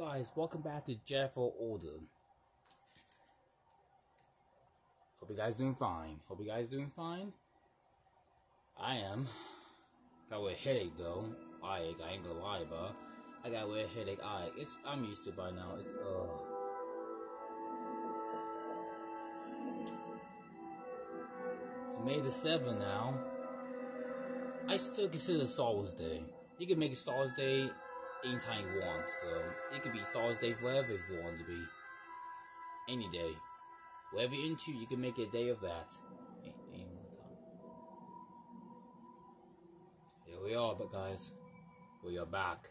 guys, welcome back to Jedi Order. Hope you guys doing fine. Hope you guys doing fine. I am. Got a headache though. I I ain't gonna lie, but I got a headache. I it's I'm used to by now. It's uh. It's May the seventh now. I still consider Star Wars Day. You can make Star Wars Day anytime you want. So it could be Star Wars Day forever if you want to be. Any day. Whatever you're into, you can make a day of that. Here we are, but guys, we are back.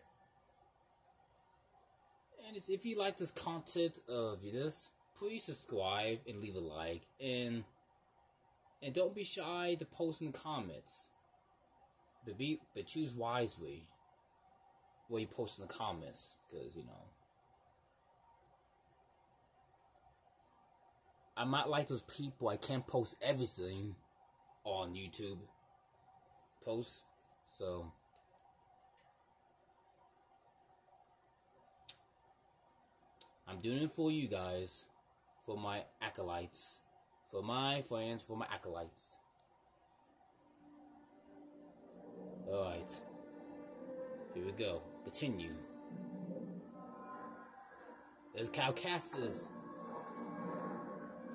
And if you like this content of this, please subscribe and leave a like, and and don't be shy to post in the comments. But be but choose wisely what you post in the comments, because you know. I'm not like those people. I can't post everything on YouTube Post so. I'm doing it for you guys, for my acolytes, for my friends, for my acolytes. Alright. Here we go. Continue. There's Cal Kestis,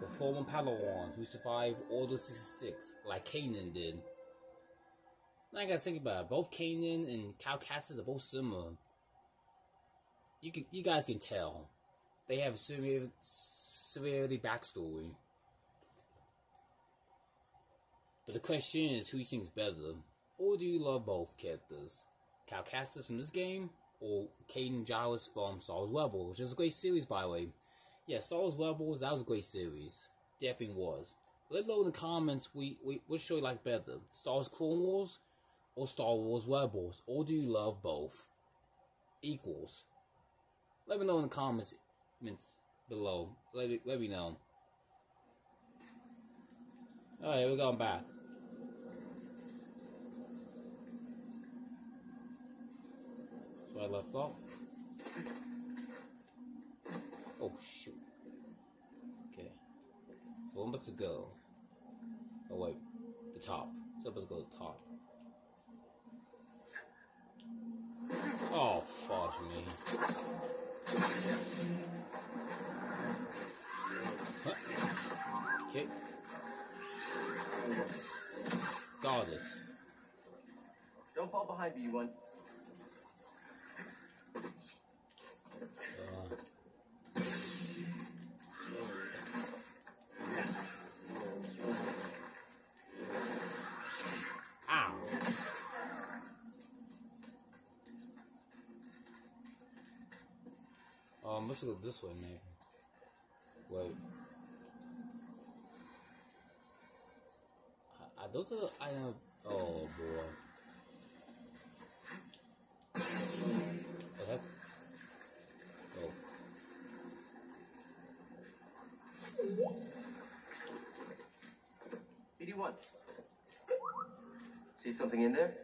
the former Padawan who survived Order 66, like Kanan did. Now I gotta think about it. Both Kanan and Cal Kestis are both similar. You can, you guys can tell. They have a severe, severity backstory. But the question is, who you think is better? Or do you love both characters? Cal Kestis from this game, or Kanan Jarrus from Star Wars Rebels, which is a great series, by the way. Yeah, Star Wars Rebels, that was a great series. Definitely was. Let me know in the comments we, we which show you like better, Star Wars Clone Wars or Star Wars Rebels, or do you love both? Equals. Let me know in the comments below. Let me, let me know. Alright, we're going back. I left off. Oh shoot. Okay. So I'm about to go. Oh wait, the top. So I'm about to go to the top. Oh fudge me. Okay. Got it. Don't fall behind me, you one. Um, let's go this way, maybe. Wait. I, I, those are I know. Oh boy. The heck? Oh. BD1. See something in there?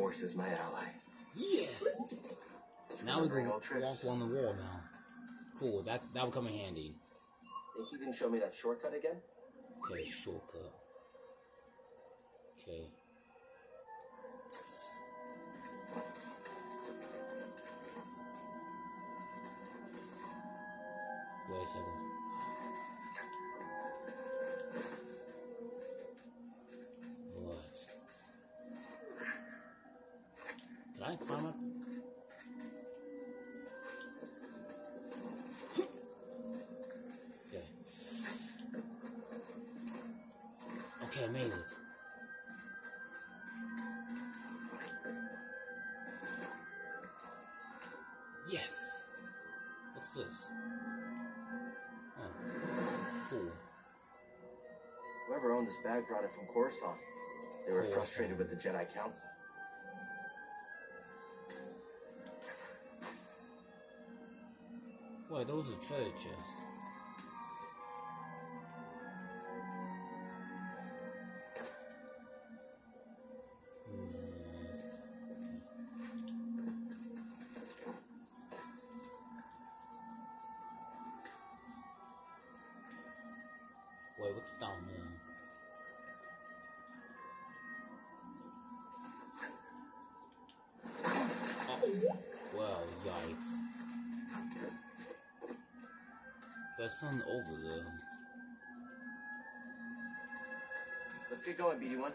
Force is my ally. Yes. Now we can walk tricks. on the wall now. Cool. That that will come in handy. Think you can show me that shortcut again? Okay, shortcut. Okay. I climb up? Okay. Okay, I made it. Yes! What's this? Oh. Cool. Whoever owned this bag brought it from Coruscant. They were Coruscant. frustrated with the Jedi Council. Those are treasure Going, BD1.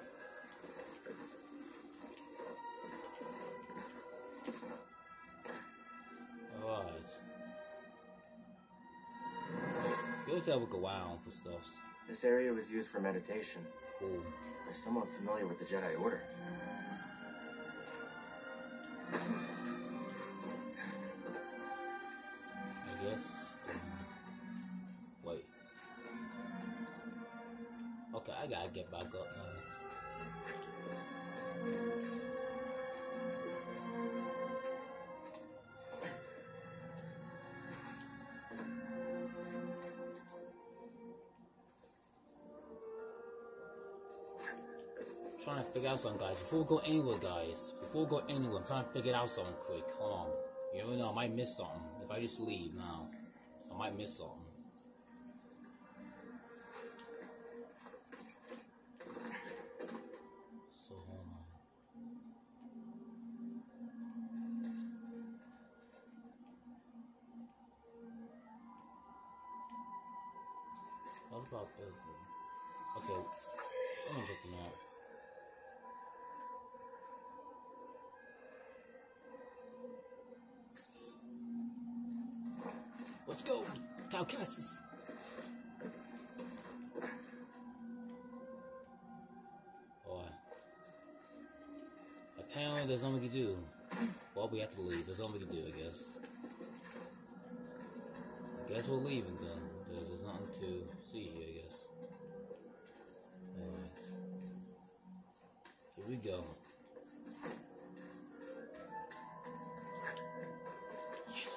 Alright. You always have a around for stuff. This area was used for meditation. Cool. There's someone familiar with the Jedi Order. Out something, guys. Before we go anywhere, guys. Before we go anywhere, I'm trying to figure out something quick. Hold on. You never know, I might miss something. If I just leave now, I might miss something. There's nothing we can do. Well, we have to leave. There's nothing we can do, I guess. I guess we're leaving then. There's, nothing to see here, I guess. Here we go. Yes.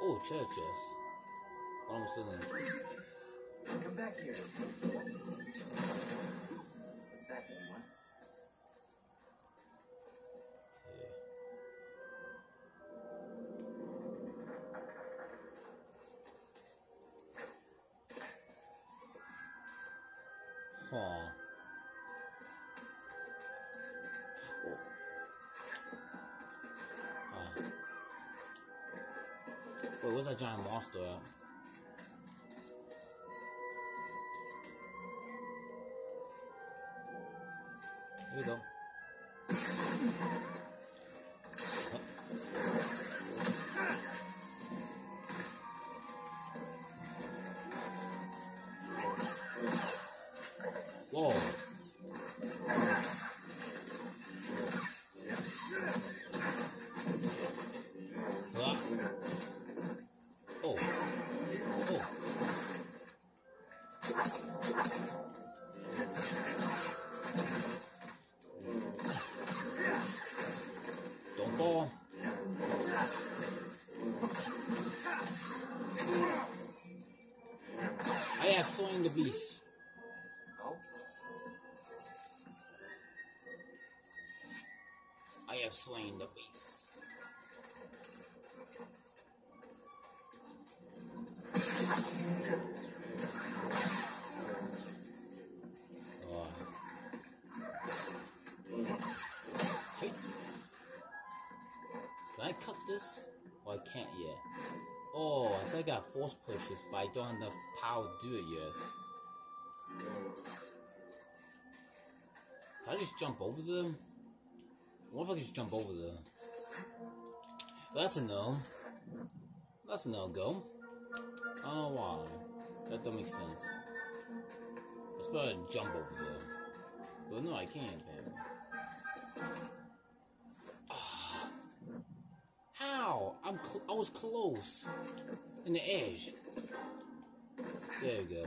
Oh, churches. All of a sudden, Come back here. What's BD1? Huh. Oh. Ah. Wait, where's that giant monster at? Have slain the beast. Can I cut this? Oh, I can't yet. Oh, I think I got force pushes, but I don't have enough power to do it yet. Can I just jump over them? What if I could just jump over there? That's a no. That's a no-go. I don't know why. That don't make sense. I better to jump over there. But no, I can't. man. Ah. How? I'm I was close. In the edge. There you go.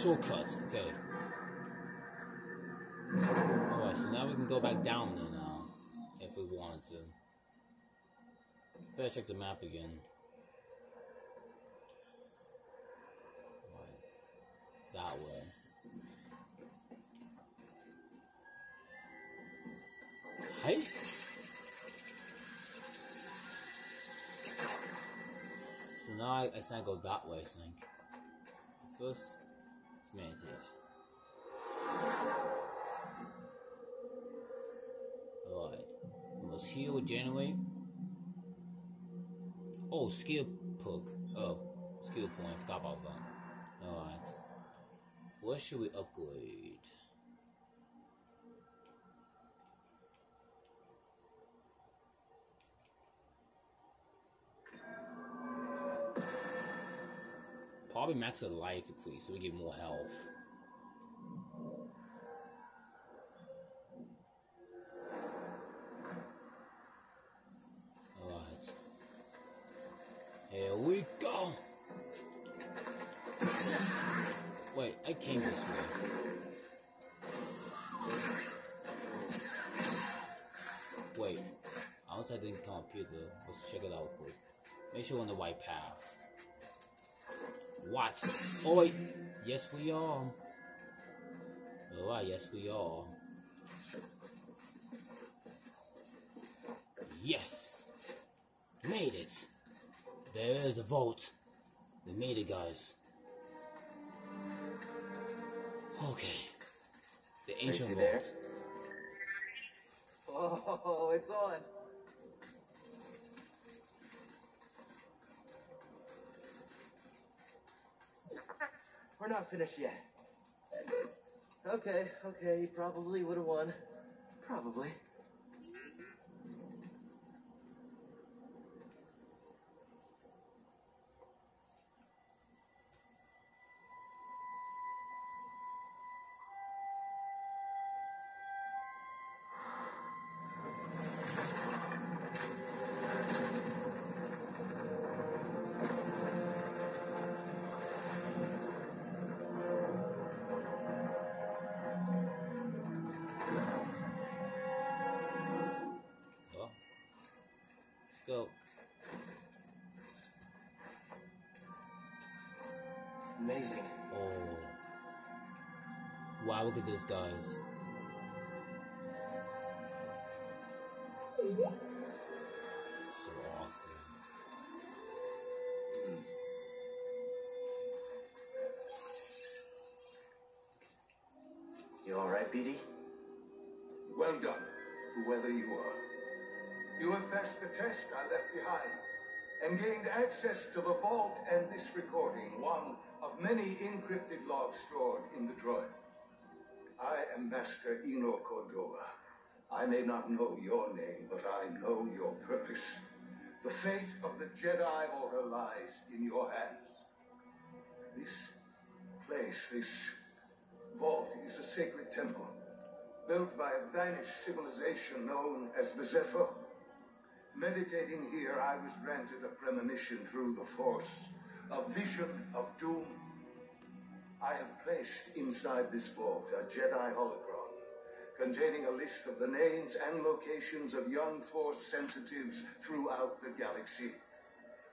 Shortcut. Okay. Alright, so now we can go back down then, uh, if we wanted to. Better check the map again. Right. That way. Hey? So now I, I think I go that way, I think. First, let's meditate. Alright. We must heal, generate. Oh, skill perk. Oh, skill point. Forgot about that. Alright. What should we upgrade? Probably max the life increase so we get more health. Didn't come up here though. Let's check it out quick. Make sure we're on the right path. What? Oh wait, yes we are. Alright, yes we are. Yes! Made it! There's the vault. We made it, guys. Okay. The ancient vault. there? Oh, it's on. We're not finished yet. Okay, okay, you probably would have won. Probably. Amazing. Oh. Wow, look at this, guys. And this recording, one of many encrypted logs stored in the droid. I am Master Eno Cordova. I may not know your name, but I know your purpose. The fate of the Jedi Order lies in your hands. This place, this vault, is a sacred temple built by a vanished civilization known as the Zeffo. Meditating here, I was granted a premonition through the Force, a vision of doom. I have placed inside this vault a Jedi holocron containing a list of the names and locations of young Force sensitives throughout the galaxy.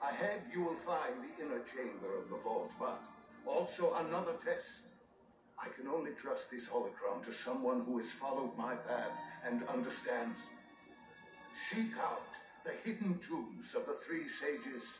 Ahead, you will find the inner chamber of the vault, but also another test. I can only trust this holocron to someone who has followed my path and understands. Seek out the hidden tombs of the three sages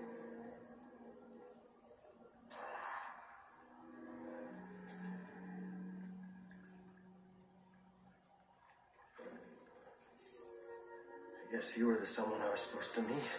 Guess you were the someone I was supposed to meet.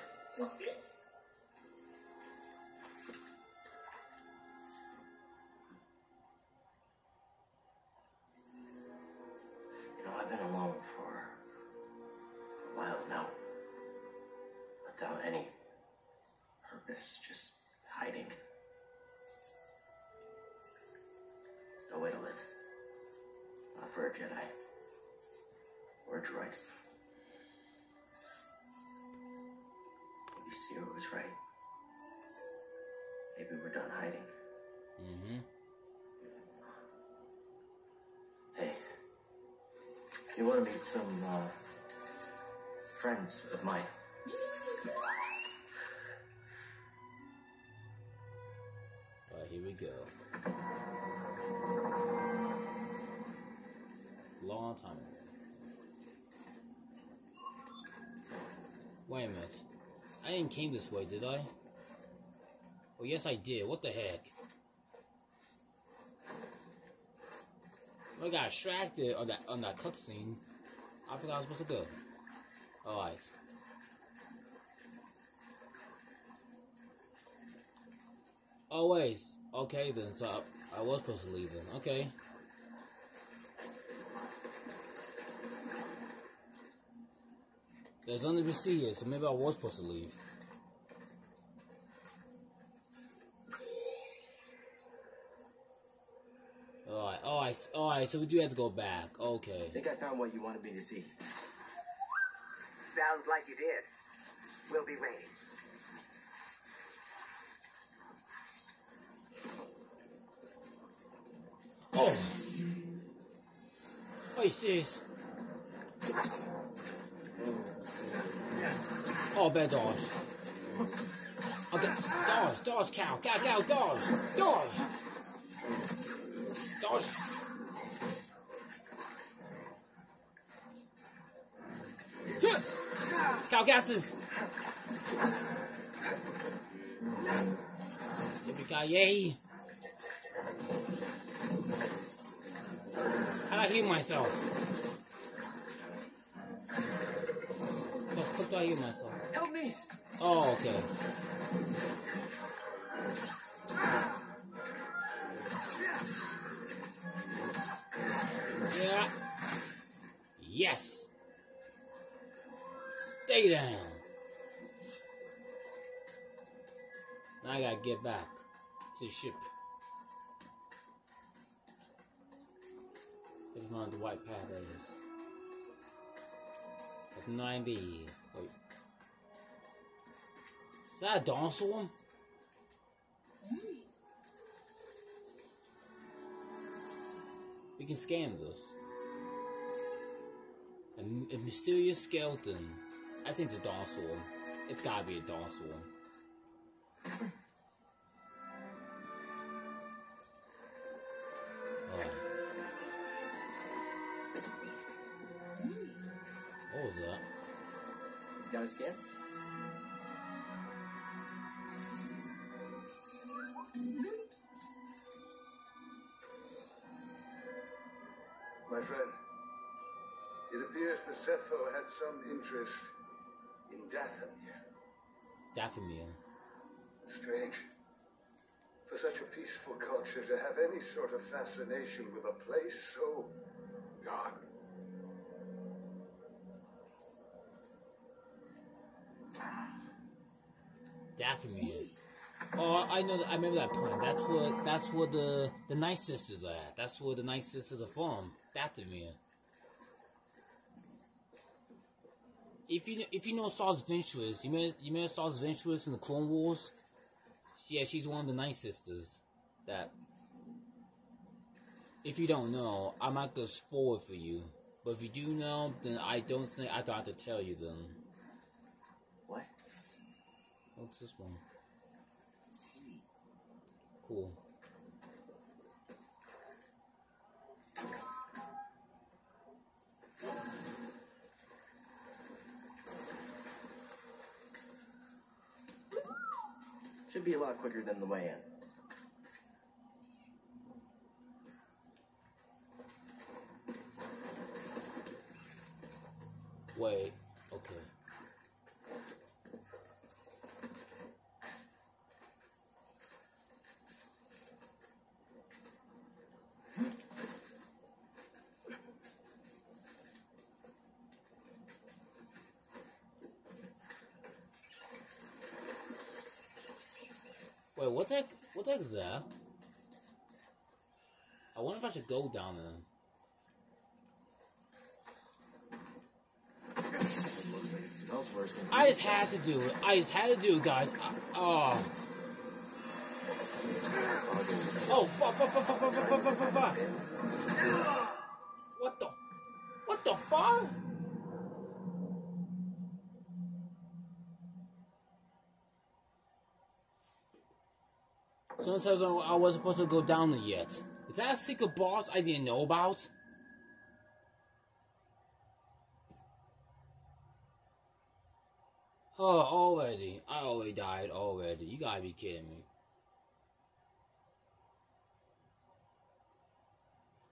You want to meet some uh, friends of mine? Alright, here we go. Long time. Wait a minute. I didn't came this way, did I? Oh, yes, I did. What the heck? I got distracted on that on that cutscene. I forgot I was supposed to go. Alright. Wait. Okay then, so I, I was supposed to leave then. Okay. There's only to see here, so maybe I was supposed to leave. Alright, alright, so we do have to go back. Okay. I think I found what you wanted me to see. Sounds like you did. We'll be waiting. Oh! Oh, you serious? Oh, bad dodge. Okay, dodge, dodge, cow, cow, cow, dodge, dodge! Dodge! Yeah. Cow gases! Yippee-ki-yay! How do I heal myself? How do I heal myself? Help me! Oh, okay. Stay down. I gotta get back to the ship. It's not the white path that is. At 90. Wait. Is that a storm? We can scan this. A, a mysterious skeleton. I think it's a dawn storm. It's gotta be a dawn storm. Alright. Oh. What was that? Got a scan? My friend, it appears the Zeffo had some interest in Dathomir. Dathomir. Strange. For such a peaceful culture to have any sort of fascination with a place so dark. Dathomir. Oh, I know. That, I remember that planet. That's what. That's where the the Night Sisters are at. That's where the Night Sisters are from. Dathomir. If you if you know Asajj Ventress, you may you may know Asajj Ventress from the Clone Wars. Yeah, she's one of the Night Sisters. That. If you don't know, I'm not gonna spoil it for you. But if you do know, then I don't think I don't have to tell you then. What? What's this one? Cool. Should be a lot quicker than the way in. Wait. Okay. Wait, what the heck? What the heck is that? I wonder if I should go down there. I just had to do it. I just had to do it, guys. Oh. Oh, fuck, fuck, fuck, fuck, fuck, fuck, fuck, fuck, fuck. What the? What the fuck? Sometimes oh, I wasn't supposed to go down there yet. Is that a secret boss I didn't know about? Oh, already. I already died already. You gotta be kidding me.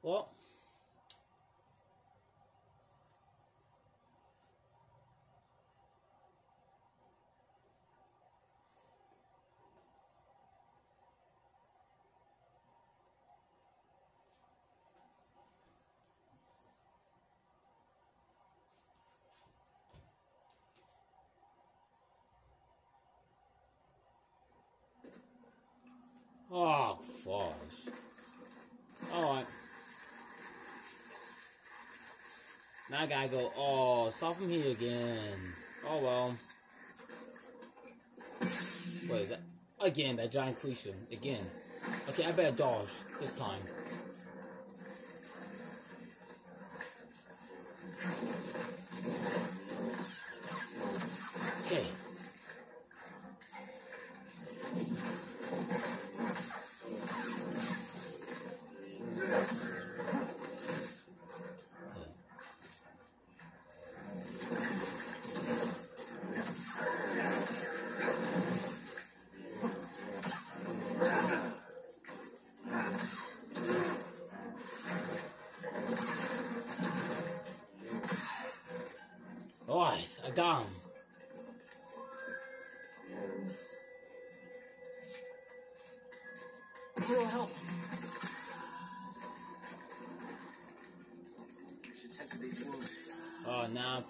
Well. Oh, fuck. Alright. Now I gotta go. Oh, start from here again. Oh well. What is that? Again, that giant creature. Again. Okay, I better dodge this time.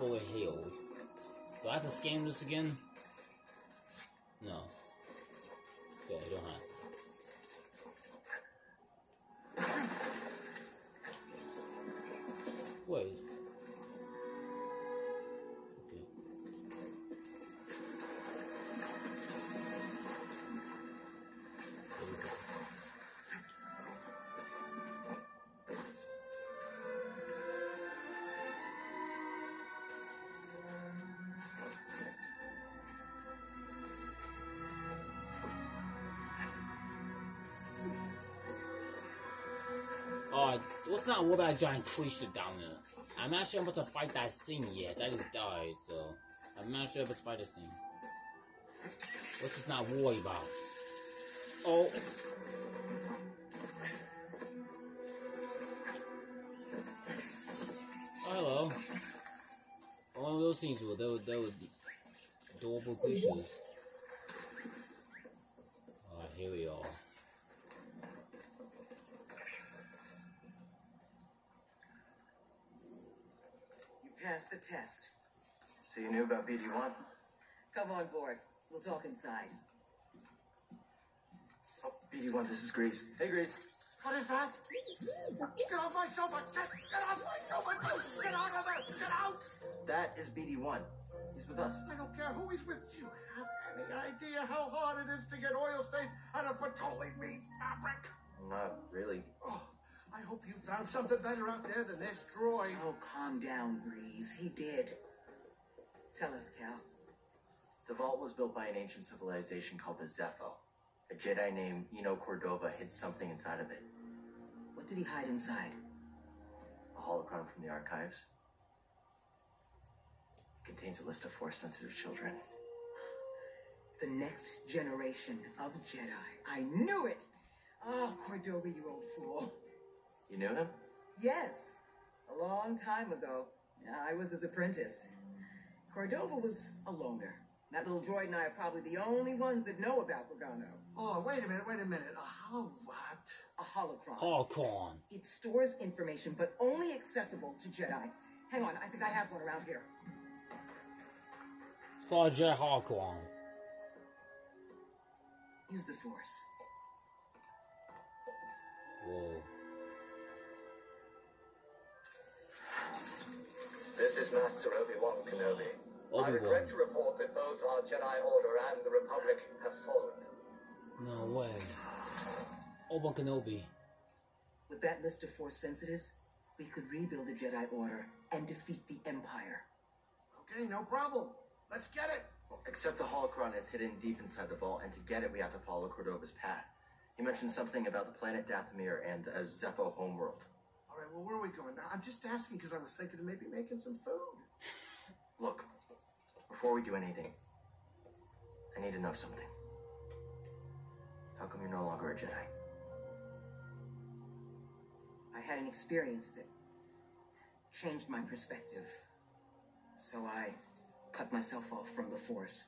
Fully healed. Do I have to scan this again? Let's not worry about giant creature down there. I'm not sure I'm about to fight that thing yet. I just died, so I'm not sure about to fight this thing. Let's just not worry about. Oh. Oh, hello. One of those things were they were adorable creatures. Alright, here we are. You passed the test. So you knew about BD1? Come on board. We'll talk inside. Oh, BD1, this is Greez. Hey, Greez. What is that? Get off my sofa! Get, get off my sofa! Get out of there! Get out! That is BD1. He's with us. I don't care who he's with. Do you have any idea how hard it is to get oil stains out of petroleum fabric? Not really. Oh, I hope you found something better out there than this droid. Oh, calm down, Greez. He did. Tell us, Cal. The vault was built by an ancient civilization called the Zeffo. A Jedi named Eno Cordova hid something inside of it. What did he hide inside? A holocron from the archives. It contains a list of Force-sensitive children. The next generation of Jedi. I knew it! Oh, Cordova, you old fool. You knew him? Yes, a long time ago. I was his apprentice. Cordova was a loner. That little droid and I are probably the only ones that know about Bogano. Oh, wait a minute, wait a minute. A hollow what? A holocron. Holocron. It stores information, but only accessible to Jedi. Hang on, I think I have one around here. It's called Jet Holocron. Use the Force. Whoa. Is Master Obi-Wan Kenobi. I Obi-Wan. regret to report that both our Jedi Order and the Republic have fallen. No way. Obi-Wan Kenobi. With that list of Force sensitives, we could rebuild the Jedi Order and defeat the Empire. Okay, no problem. Let's get it. Except the holocron is hidden deep inside the vault, and to get it, we have to follow Cordova's path. He mentioned something about the planet Dathomir and a Zeffo homeworld. All right, well, where are we going now? I'm just asking because I was thinking of maybe making some food. Look, before we do anything, I need to know something. How come you're no longer a Jedi? I had an experience that changed my perspective. So I cut myself off from the Force.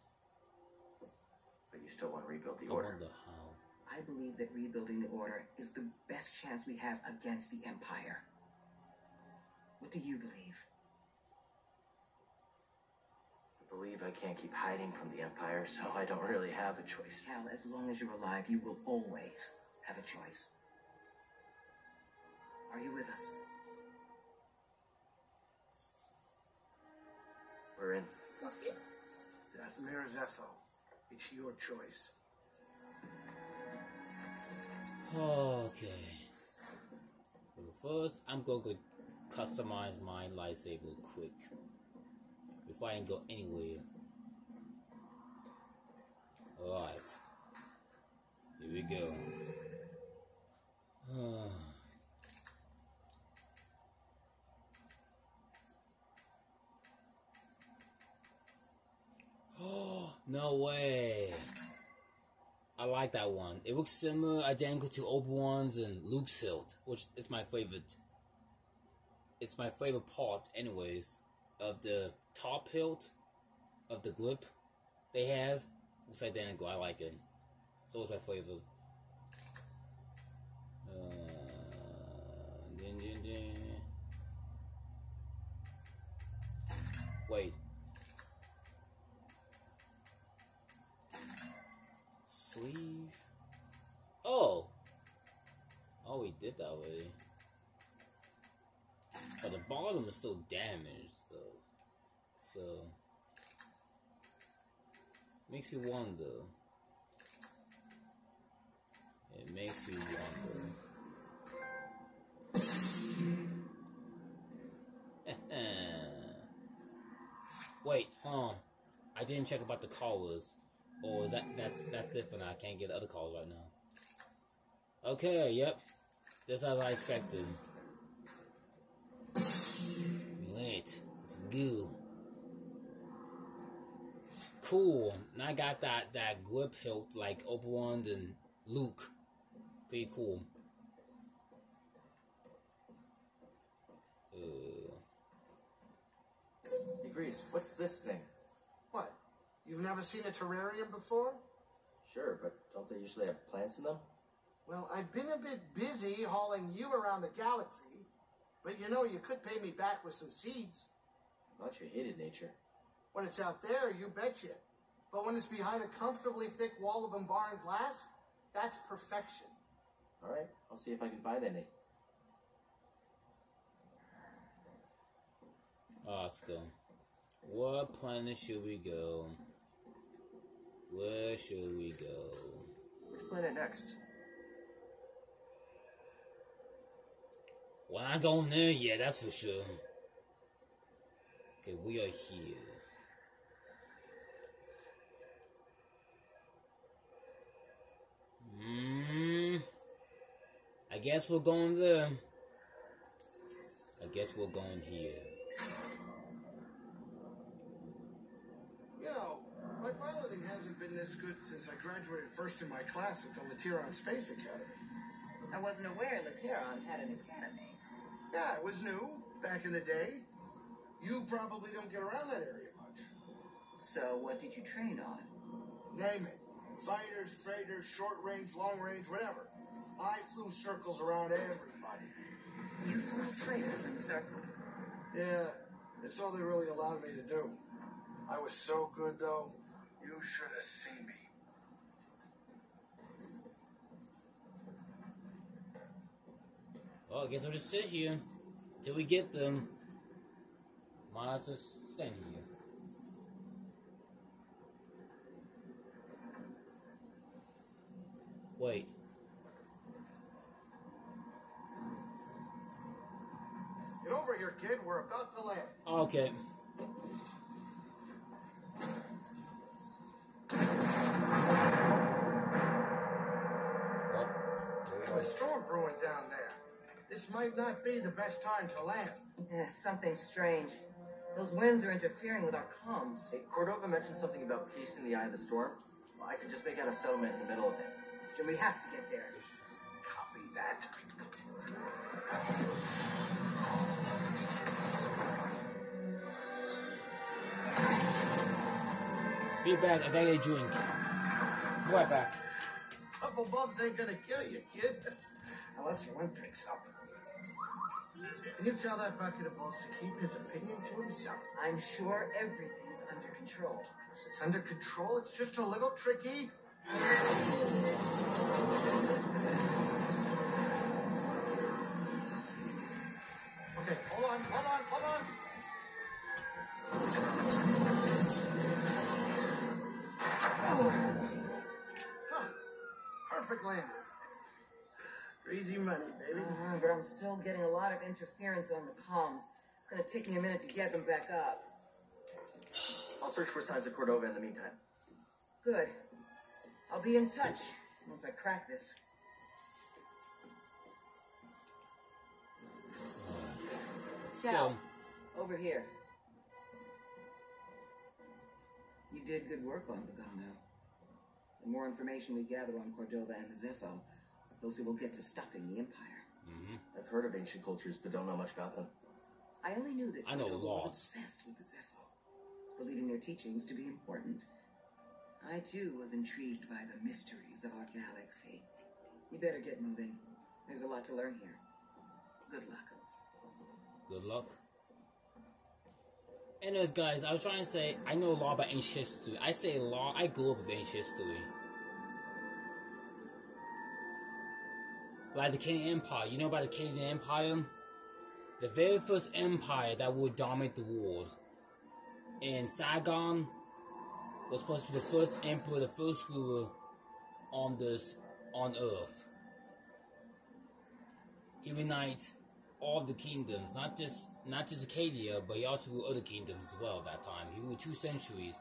But you still want to rebuild the I Order. wonder how. I believe that rebuilding the Order is the best chance we have against the Empire. What do you believe? I believe I can't keep hiding from the Empire, so I don't really have a choice. Cal, as long as you're alive, you will always have a choice. Are you with us? We're in. Dathomir Zeffo. It's your choice. Okay. But first, I'm going to customize my lightsaber quick. Before I can go anywhere. Alright. Here we go. oh, no way. I like that one. It looks similar, identical to Obi-Wan's and Luke's hilt, which is my favorite. It's my favorite part, anyways, of the top hilt of the grip they have. Looks identical. I like it. So it's my favorite. Uh, ding, ding, ding. Wait. Sleeve. Oh. Oh, we did that already. But the bottom is still damaged, though. So. Makes you wonder. It makes you wonder. Wait, huh? I didn't check about the colors. Or is that that's that's it for now? I can't get the other calls right now. Okay, yep. Just as I expected. Goo. Cool. Now I got that that grip hilt like Obi-Wan and Luke. Pretty cool. Uh, Hey, Greez, what's this thing? What? You've never seen a terrarium before? Sure, but don't they usually have plants in them? Well, I've been a bit busy hauling you around the galaxy. But you know, you could pay me back with some seeds. I thought you hated nature. When it's out there, you betcha. But when it's behind a comfortably thick wall of embarring glass, That's perfection. All right, I'll see if I can find any. Oh, let's go. What planet should we go? Where should we go? Which planet next? We're not going there yet, that's for sure. Okay, we are here. Hmm. I guess we're going there. I guess we're going here. You my piloting hasn't been this good since I graduated first in my class at the Lateron Space Academy. I wasn't aware Lateron had an academy. Yeah, it was new back in the day. You probably don't get around that area much. So, what did you train on? Name it. Fighters, freighters, short range, long range, whatever. I flew circles around everybody. You flew freighters in circles. Yeah, it's all they really allowed me to do. I was so good, though. You should have seen me. Well, I guess I'll just sit here till we get them. Might as well here. Wait. Get over here, kid. We're about to land. Okay. Well, There's a storm brewing down there. This might not be the best time to land. Eh, something strange. Those winds are interfering with our comms. Hey, Cordova mentioned something about peace in the eye of the storm. Well, I could just make out a settlement in the middle of it. Then we have to get there. Copy that. be back. I gotta get a drink. Right back. Couple bumps ain't gonna kill you, kid. Unless your wind picks up. Can you tell that bucket of balls to keep his opinion to himself? I'm sure everything's under control. It's under control. It's just a little tricky. I'm still getting a lot of interference on the comms. It's gonna take me a minute to get them back up. I'll search for signs of Cordova in the meantime. Good. I'll be in touch once I crack this. Cal, over here. You did good work on Bogano. The more information we gather on Cordova and the Zeffo, the closer we'll get to stopping the Empire. Mm-hmm. I've heard of ancient cultures, but don't know much about them. I only knew that I know Cordova was lots. obsessed with the Zeffo, believing their teachings to be important. I too was intrigued by the mysteries of our galaxy. You better get moving. There's a lot to learn here. Good luck. Good luck. Anyways, guys, I was trying to say I know a lot about ancient history. I say a lot. I grew up with ancient history. Like the Akkadian Empire. You know about the Akkadian Empire? The very first empire that would dominate the world. And Sargon was supposed to be the first emperor, the first ruler on this on Earth. He unites all the kingdoms, not just not just Acadia, but he also ruled other kingdoms as well at that time. He ruled two centuries.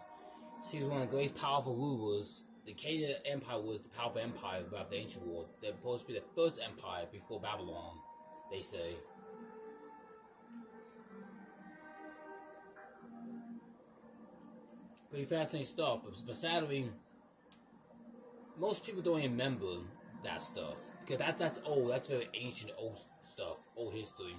So he was one of the greatest powerful rulers. The Acadia Empire was the powerful empire throughout the ancient world. They're supposed to be the first empire before Babylon, they say. Pretty fascinating stuff, but, but sadly, most people don't remember that stuff because that that's old. That's very ancient, old stuff, old history.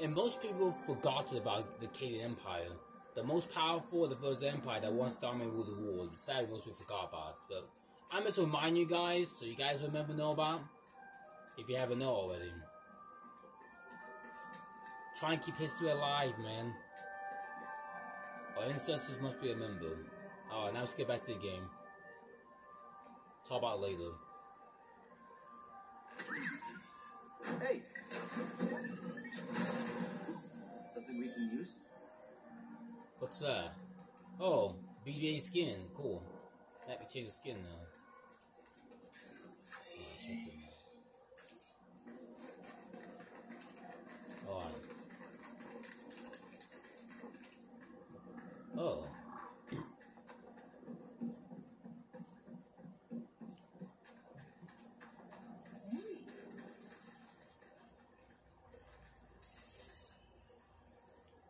And most people forgot about the Akkadian Empire, the most powerful, the first empire that once dominated the world. Sadly, most people forgot about. But I'm just remind you guys, so you guys remember know about, if you haven't know already. Try and keep history alive, man. Our ancestors must be remembered. Alright, now let's get back to the game. Talk about later. Hey! Something we can use? What's that? Oh, BDA skin. Cool. Let me change the skin now. Alright. Oh.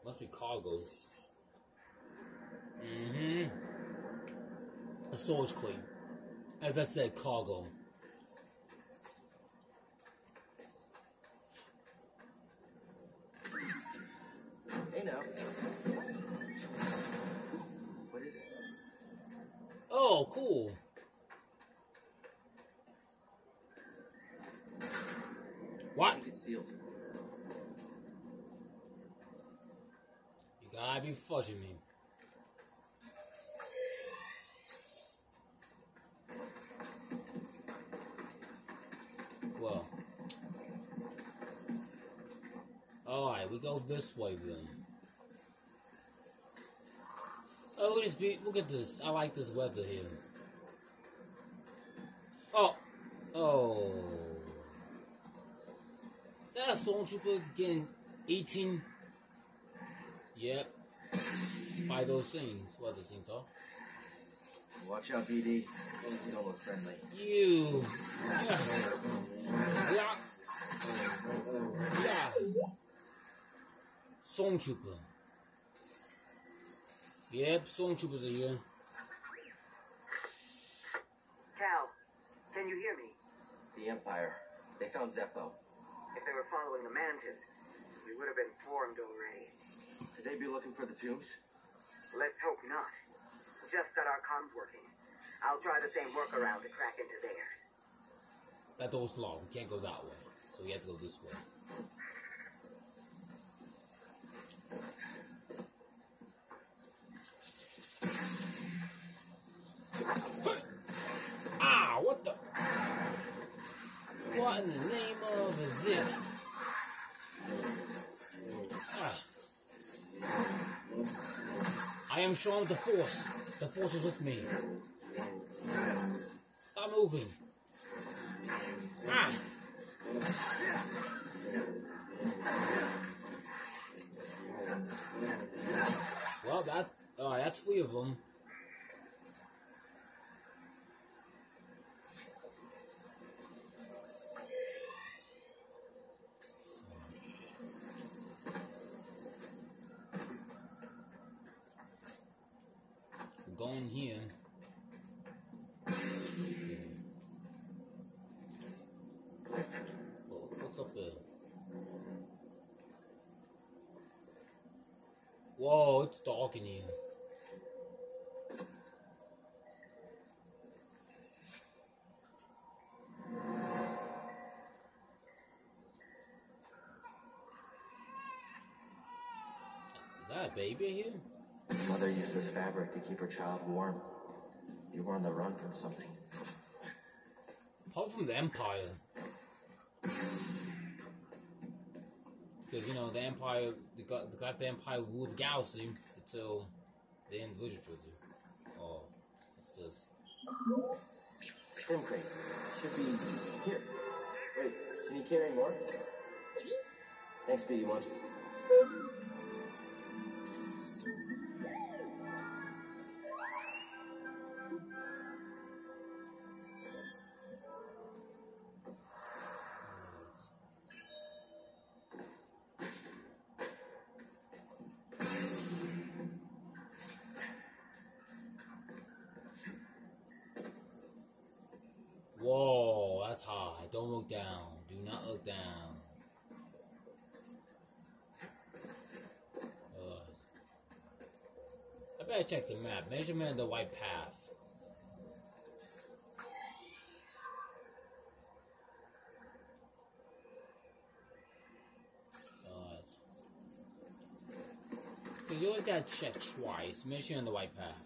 Must be cargo. Mm-hmm. A storage claim. As I said, cargo. Hey now. What is it? Oh, cool. What? It's sealed. You gotta be fudging me. Well. Alright, we go this way then. Oh, look at this be look at this. I like this weather here. Oh. Oh. Is that a stormtrooper getting 18 Yep. By those things. What the things are? Watch out, BD. You don't look friendly. You. Yeah. Yeah. Yeah. Stormtrooper. Yep, stormtroopers are here. Cal, can you hear me? The Empire. They found Zeffo. If they were following the Mantis, we would have been swarmed already. Could they be looking for the tombs? Let's hope not. Just got our comms working. I'll try the same workaround to crack into theirs. That door's locked. We can't go that way. So we have to go this way. What in the name of is this? Ah. I am strong the force. The force is with me. Stop moving. Ah. Well, that's oh, that's three of them. We're here. What's up there? Whoa, it's dark in here. Is that a baby here? Mother used this fabric to keep her child warm. You were on the run from something. Apart from the Empire. Because, you know, the Empire, the God, the Empire ruled the galaxy until the end of the trilogy. Oh, what's this? Stim crate. Should be here. Wait, can you carry more? Thanks, BD1. Whoa, I check the map. Measurement of the white path. Cause you always gotta check twice. You're on the white path.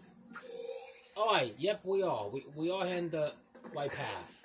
Alright, yep, we are. We we are in the white path.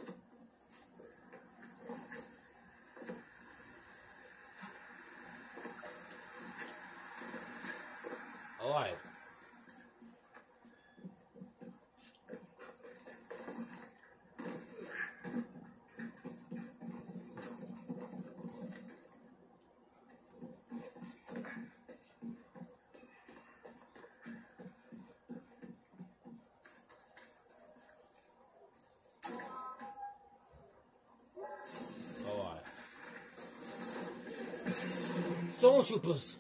Stormtroopers!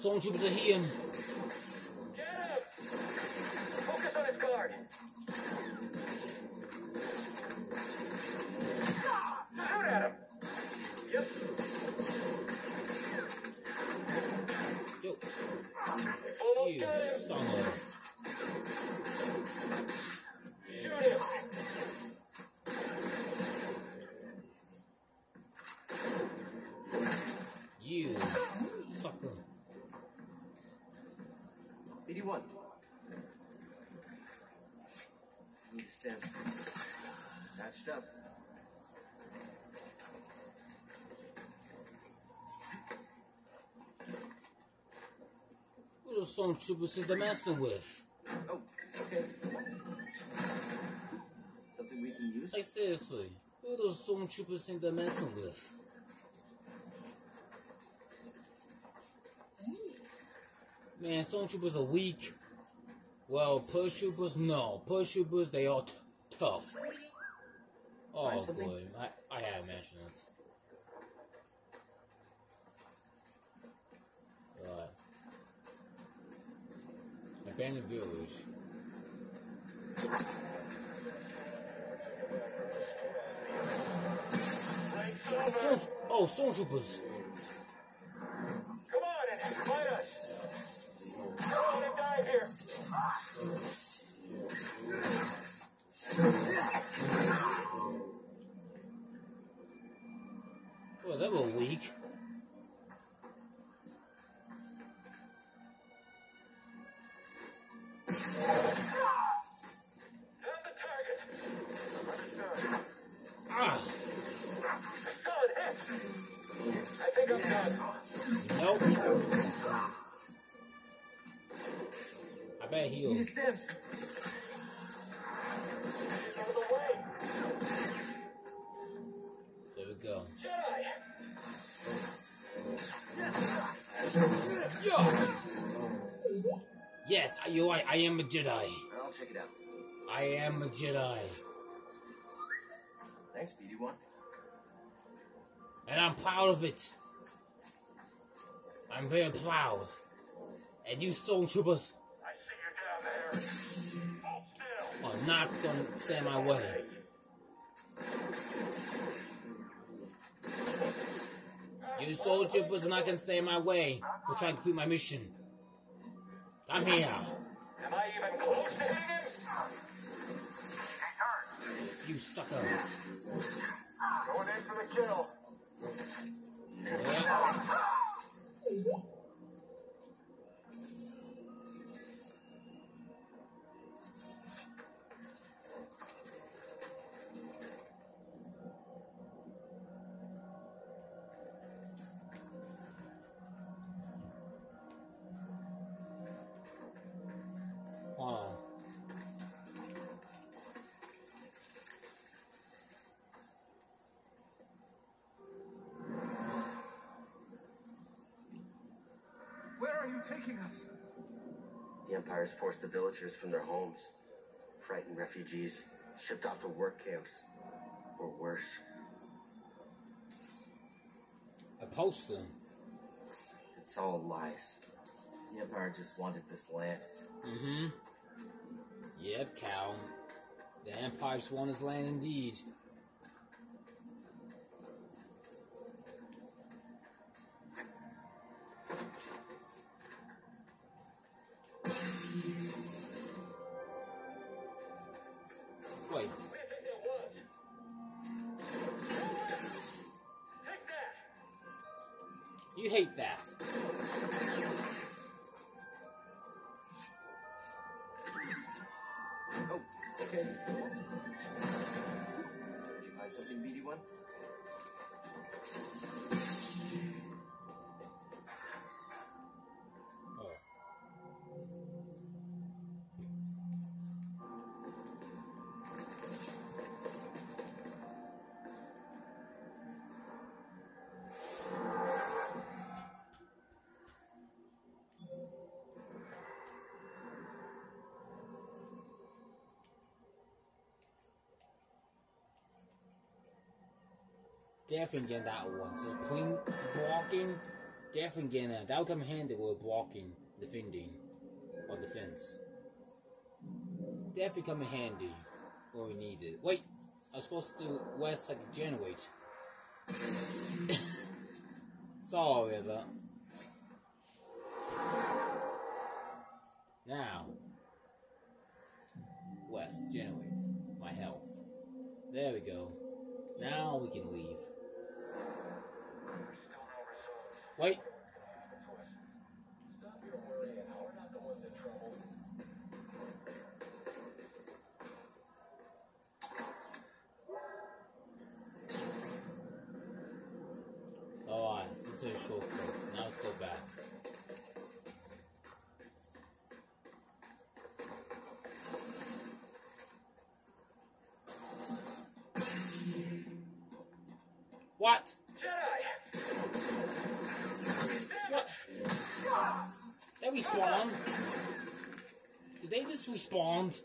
Stormtroopers are here. Who the stormtroopers is they messing with? Oh, okay. Something we can use? Like seriously, who those stormtroopers think they're messing with? Man, stormtroopers are weak. Well, push troopers, no. Push troopers, they are t- tough. Oh boy, I, I had mentioned it. Right. Abandoned village. Oh, stormtroopers. Come on and fight us. Come on and dive here. Am a Jedi. I'll check it out. I am a Jedi. Thanks, BD1. And I'm proud of it. I'm very proud. And you stormtroopers I see you down there. Hold still. are not gonna stand my way. You stormtroopers are not gonna stand my way for trying to complete my mission. I'm here. Am I even close to hitting him? You sucker. Going in for the kill. Yeah. Taking us? The Empire's forced the villagers from their homes. Frightened refugees, shipped off to work camps. Or worse. A poster. It's all lies. The Empire just wanted this land. Mm-hmm. Yep, Cal. The Empire just won his land indeed. Definitely getting that one. Just plain blocking. Definitely getting that. That'll come handy with blocking, defending, or defense. Definitely come handy when we need it. Wait, I was supposed to west like generate. Sorry about that. What? Jedi! What? They respawned. Did they just respawn?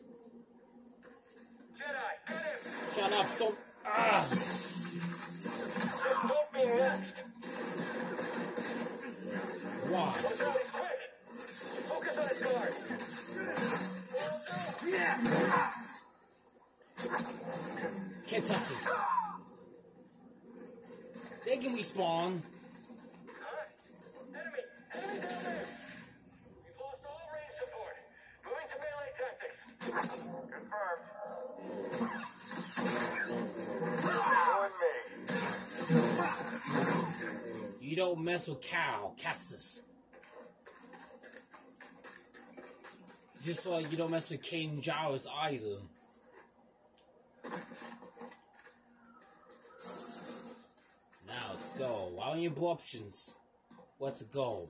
Don't mess with Cal, Kestis. Just like you don't mess with King Jawas either. Now let's go. Why don't you options? Let's go.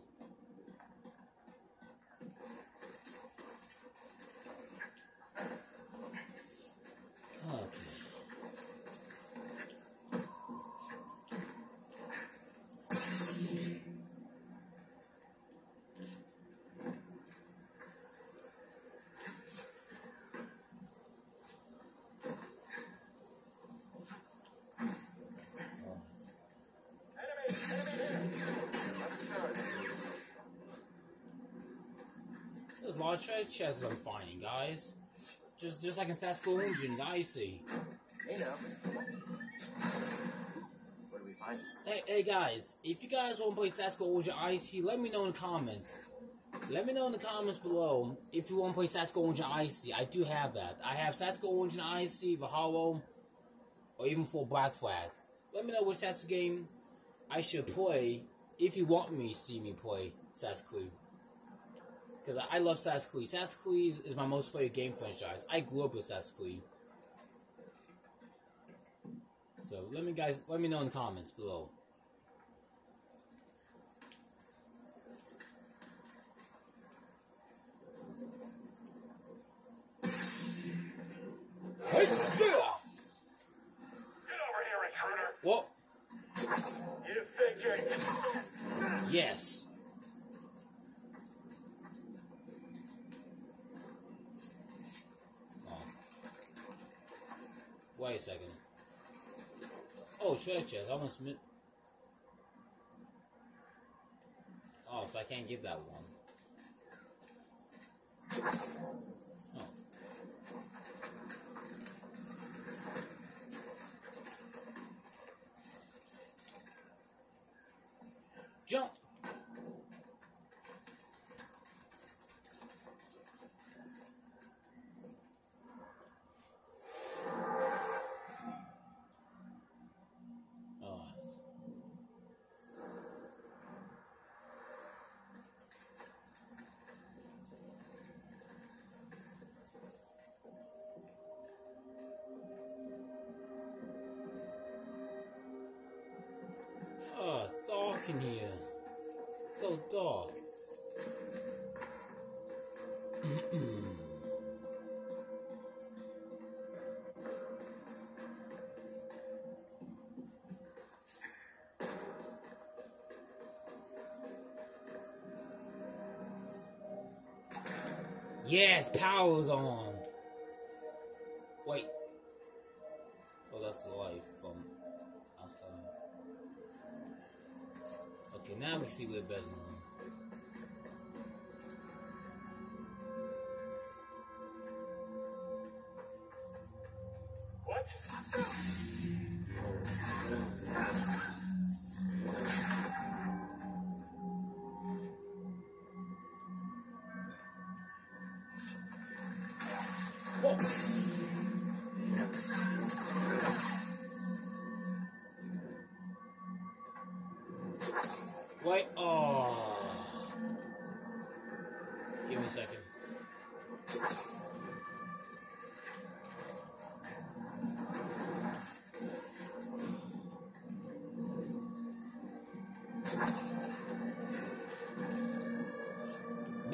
Treasure chests I'm finding, guys. Just just like in Sasco Engine, I. Hey now. What do we find? Hey, hey guys, if you guys want to play Sasco Origin IC, let me know in the comments. Let me know in the comments below if you want to play Sasco Origin IC. I do have that. I have Sasco Origin IC, Valhalla, or even for Black Flag. Let me know which Sasco game I should play if you want me to see me play Sasco. Because I, love Sasco. Sasco is my most favorite game franchise. I grew up with Sasco. So let me guys let me know in the comments below. Hey, yeah! Get over here, intruder! What? You think you're... Yes. Wait a second. Oh, chest. I almost mi- Oh, so I can't give that one. In here. So dark. yes, power's on. bell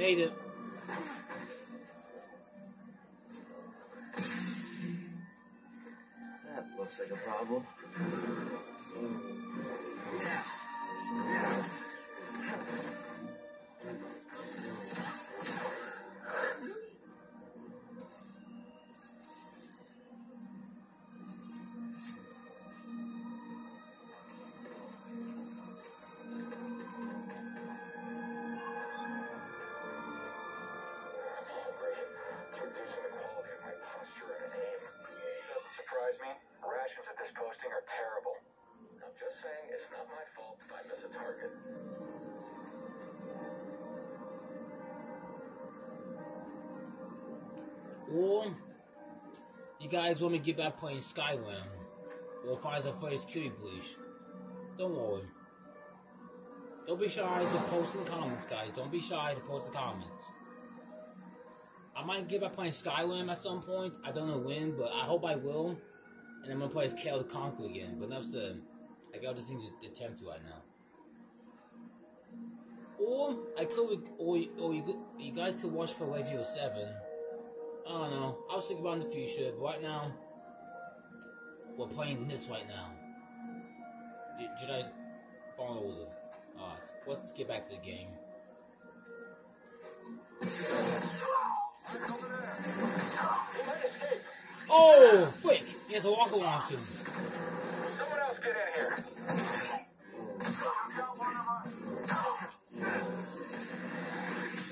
Made it. That looks like a problem. You guys want me to get back playing Skyrim or Nights at Freddy's Cutie Bleach. Don't worry. Don't be shy to post in the comments, guys. Don't be shy to post the comments. I might give up playing Skyrim at some point. I don't know when, but I hope I will. And I'm gonna play as Kale the Conqueror again. But enough said. I got other things to attempt to right now. Or I could, or or you, you guys could watch for Resident 7. I don't know. I'll think about in the future, but right now, we're playing this right now. Did, did I follow order? Alright, uh, let's get back to the game. He might escape. Oh, quick! He has a walker launcher. Someone else get in here.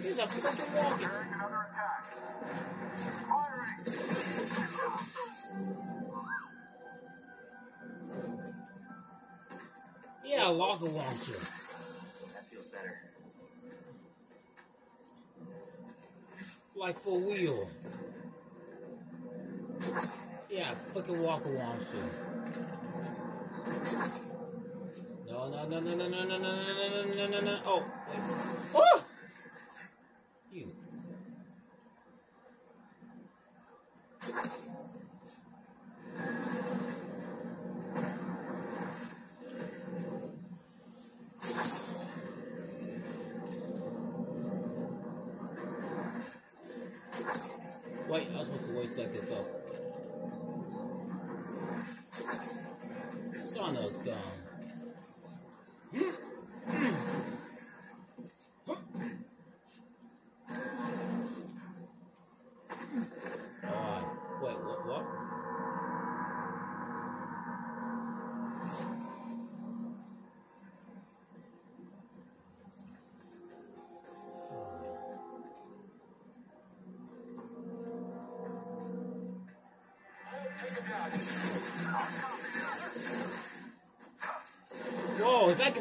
He's a fucking walker. Yeah, a launcher. That feels better. Like for real. Yeah, fucking walker launcher. No, no, no, no, no, no, no, no, no, no, no, no, no. Oh, wait. Oh! You.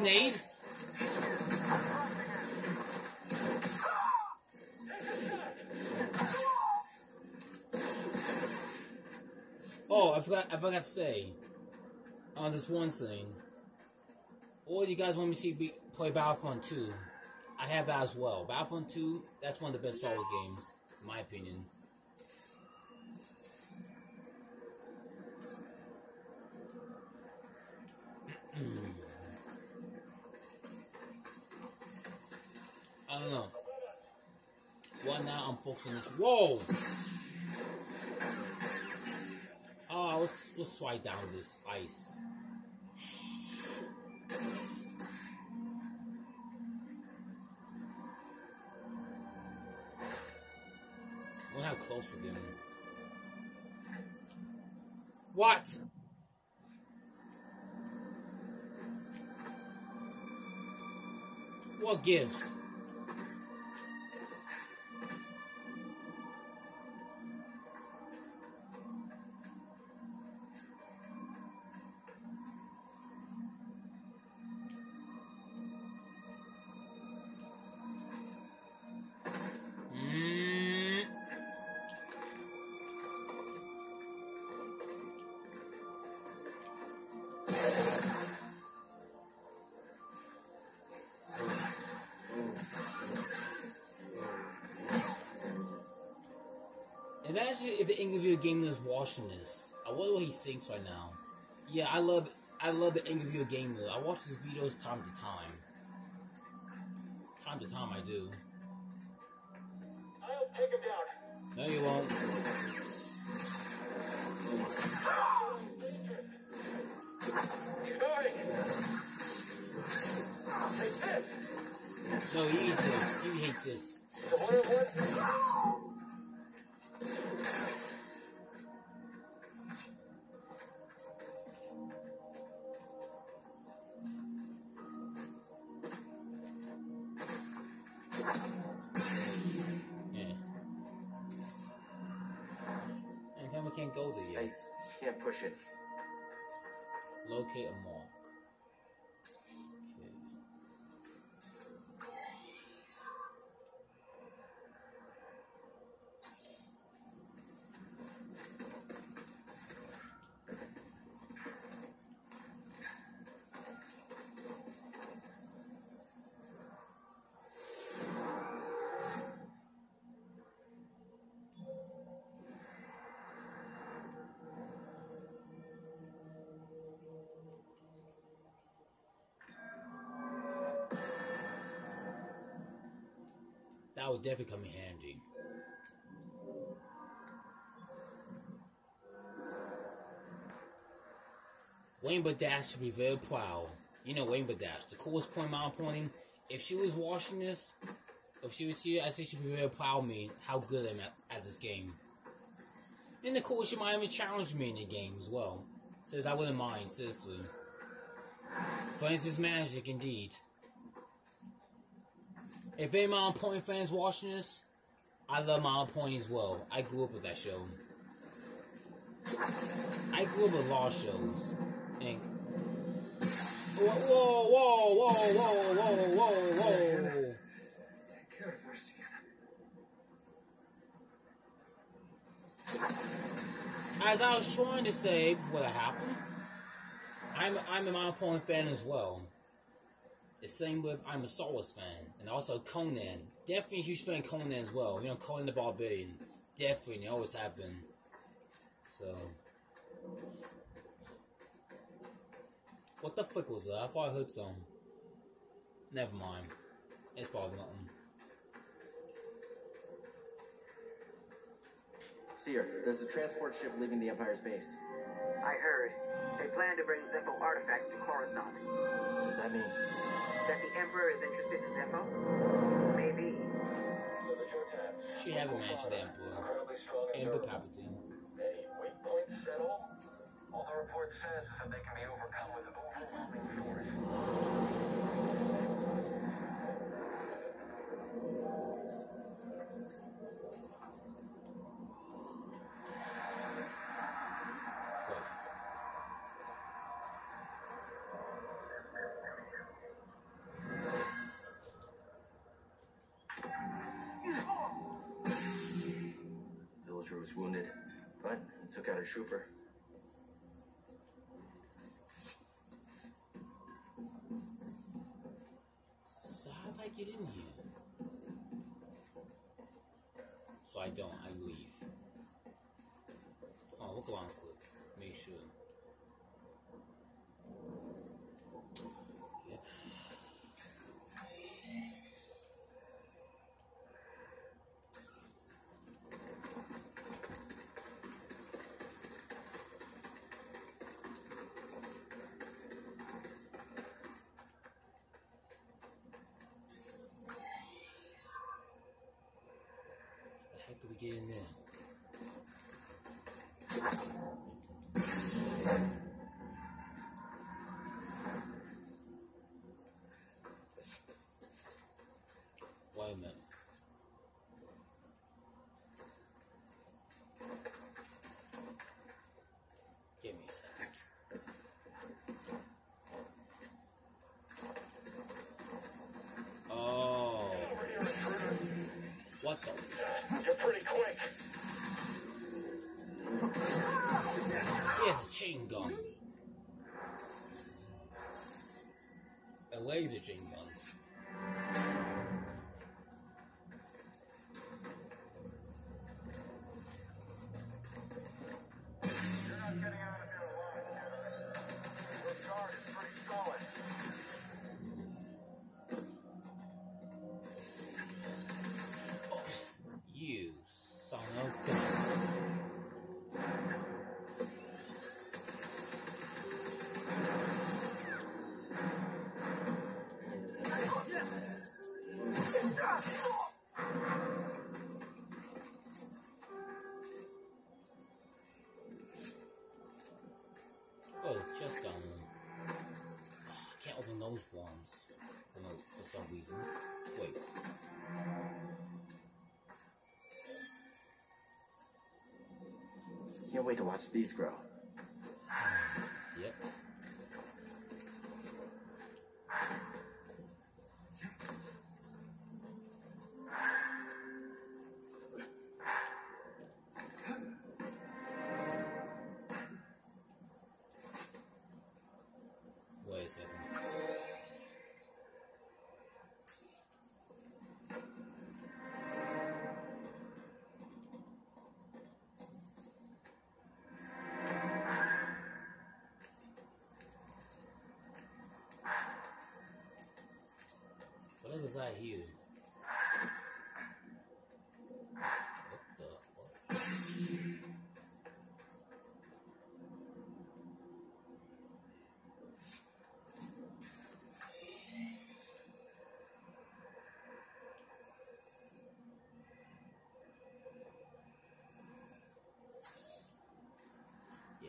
Grenade? Oh, I forgot. I forgot to say on this one thing. Or you guys want me to see be, play Battlefront 2? I have that as well. Battlefront 2, that's one of the best Star Wars games, in my opinion. I don't know. Why now I'm focusing this? Whoa! Ah, oh, let's let's swipe down this ice. Look how close we're getting. What? What gives? Imagine if the interview gamer is watching this. I wonder what he thinks right now. Yeah, I love I love the interview gamer. I watch his videos time to time. Time to time I do. I'll take him down. No you won't. He's moving. Take this. No, you hate this. You hate this. That would definitely come in handy. Wayne Dash should be very proud. You know Wayne Dash, the coolest point mom pointing. If she was watching this, if she was here, I think she'd be very proud of me how good I'm at, at this game. And of course, she might even challenge me in the game as well. Says I wouldn't mind, seriously. For instance, magic indeed. If any Mount Point fans watching this, I love Mount Point as well. I grew up with that show. I grew up with law shows. And whoa, whoa, whoa, whoa, whoa, whoa, whoa, whoa. Take care of her, Sienna. As I was trying to say what happened, I'm I'm a Mount Point fan as well. The same with I'm a Star Wars fan, and also Conan. Definitely a huge fan of Conan as well. You know, Conan the Barbarian. Definitely, always been. So, what the fuck was that? I thought I heard some. Never mind. It's probably nothing. Cere, there's a transport ship leaving the Empire's base. I heard. They plan to bring Zeffo artifacts to Coruscant. What does that mean? That the Emperor is interested in Zeffo? Maybe. So the Jotans. She haven't mentioned the Emperor. Incredibly strong and Emperor. Palpatine. Any weak points at all? All the report says is that they can be overcome with overwhelming force. Trooper. Reka tugende You're pretty quick. some reason. Wait. Can't wait to watch these grow.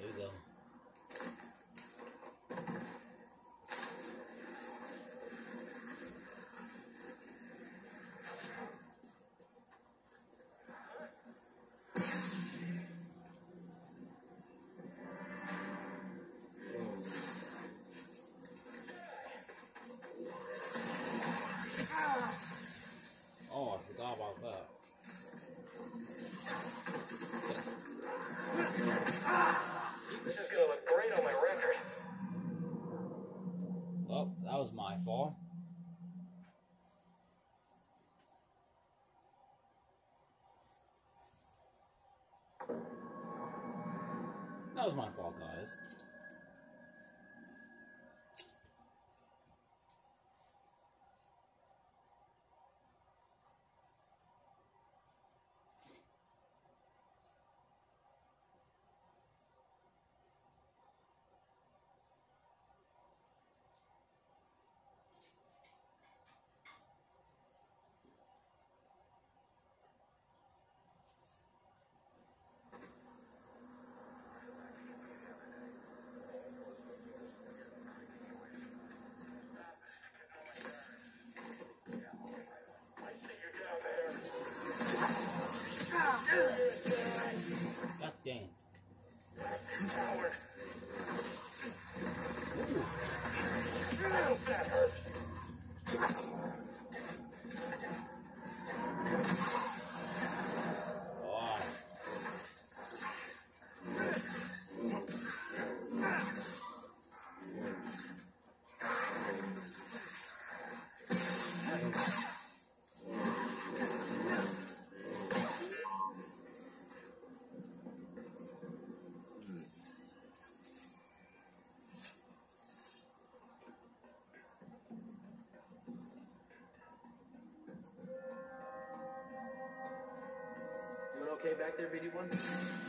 you though. okay back there, BD1?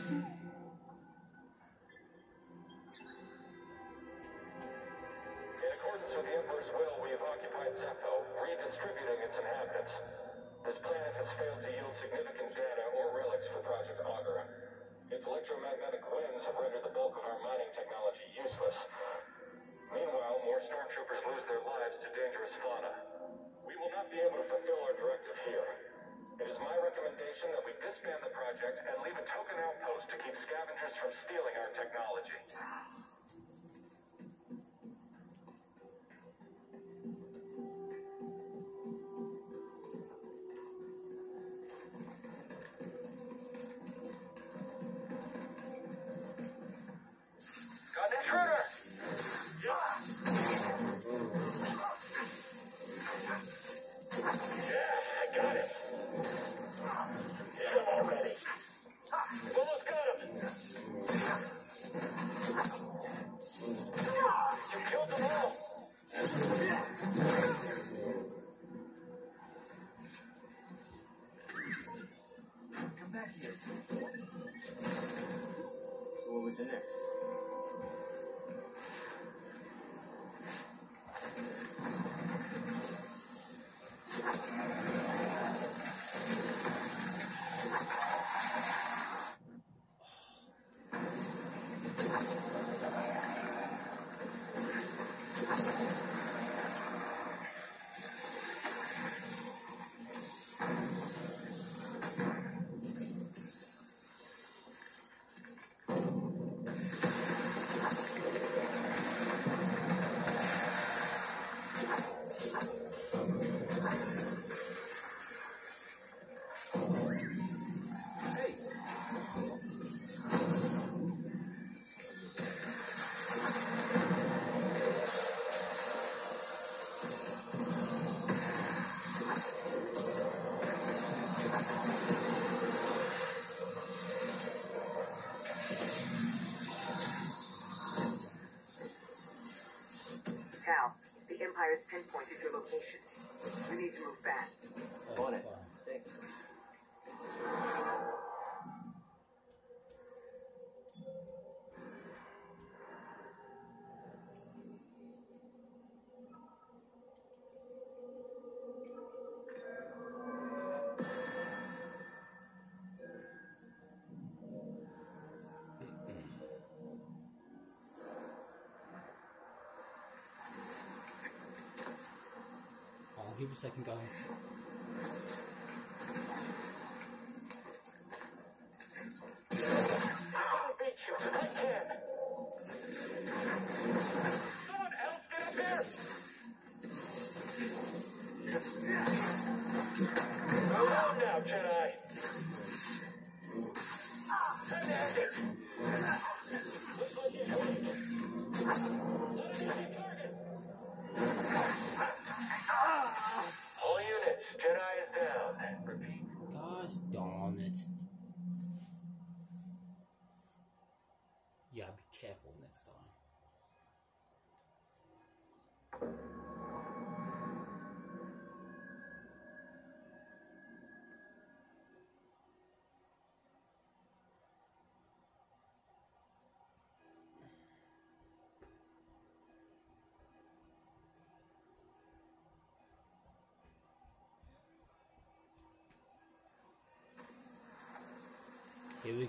Give a second, guys.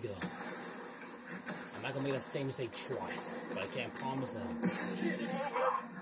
We go. I'm not gonna make the same mistake twice, but I can't promise that.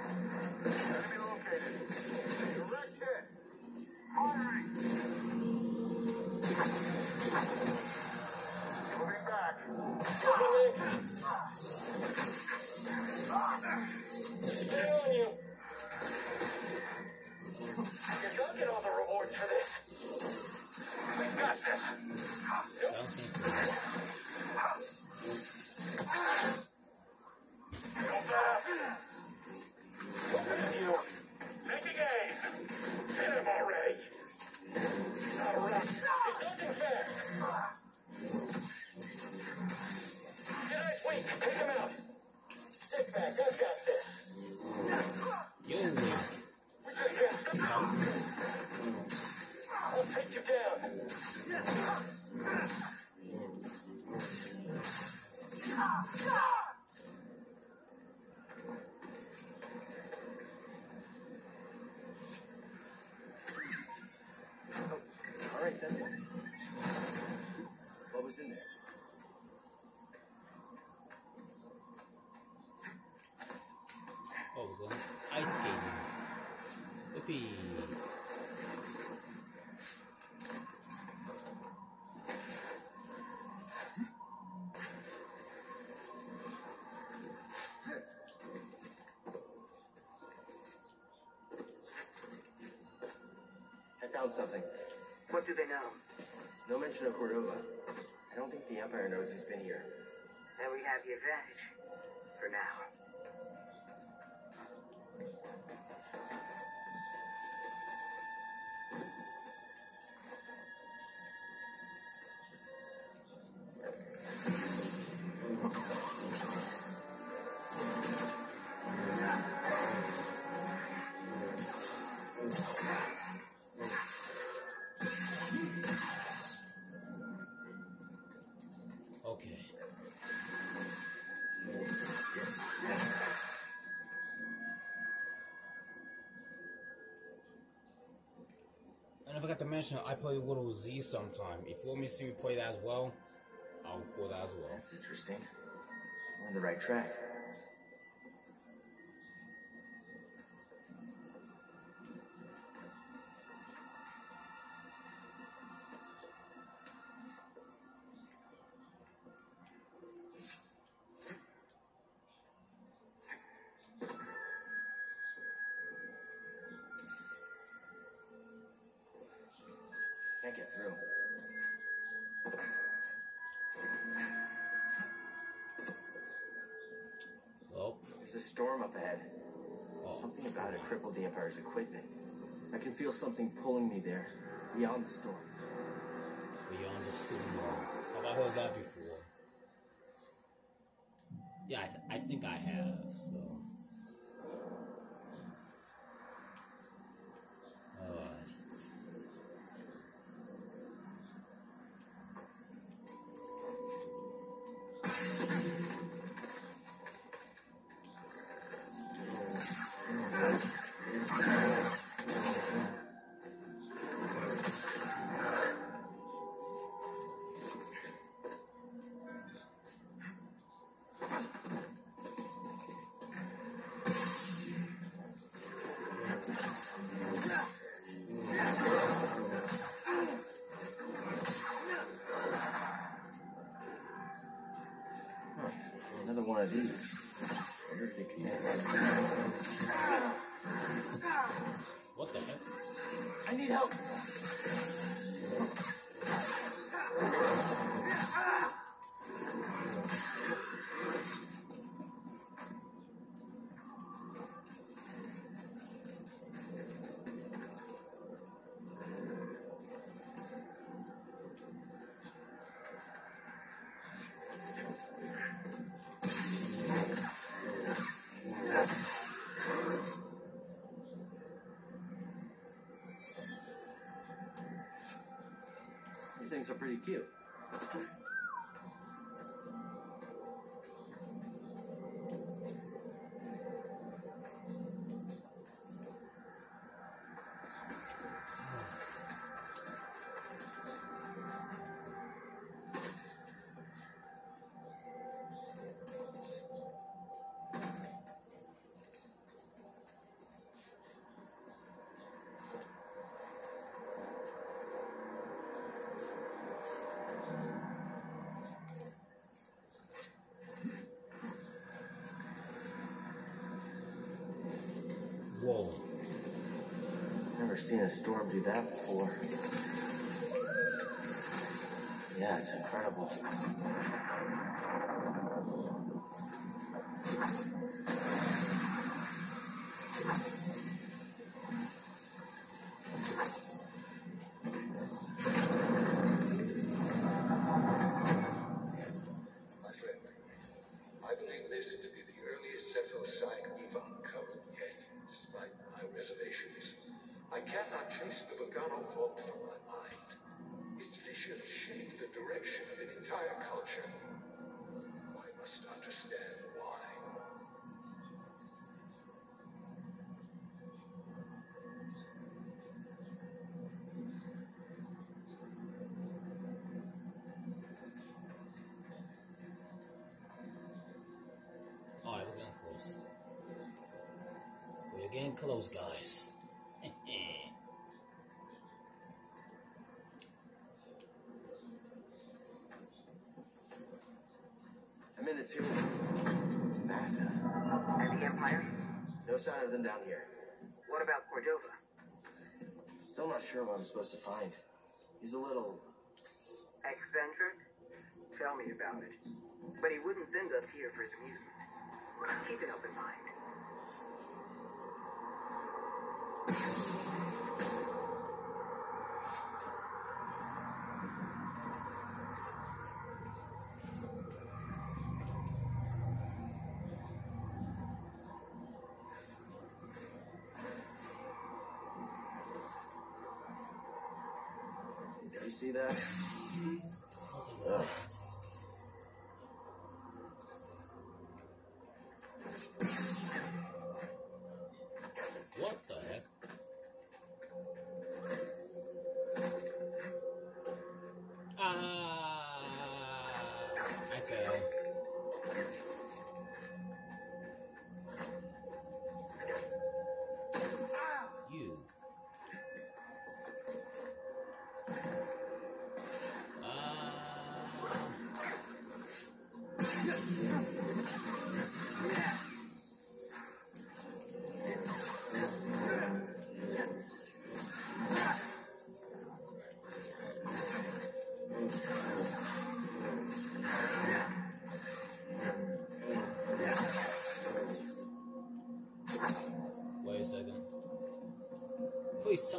Found something. What do they know? No mention of Cordova. I don't think the Empire knows he's been here. Then we have the advantage. Forgot to mention, I play Little Z sometime. If you want me to see me play that as well, I'll record that as well. That's interesting. We're on the right track. Crippled the Empire's equipment. I can feel something pulling me there, beyond the storm. Beyond the Storm. That before? ideas. things are pretty cute. Never seen a storm do that before. Yeah, it's incredible. Getting close, guys. I'm in the tomb. It's massive. And the Empire? No sign of them down here. What about Cordova? Still not sure what I'm supposed to find. He's a little. Eccentric? Tell me about it. But he wouldn't send us here for his amusement. Keep an open mind. See that?